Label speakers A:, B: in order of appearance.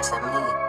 A: SME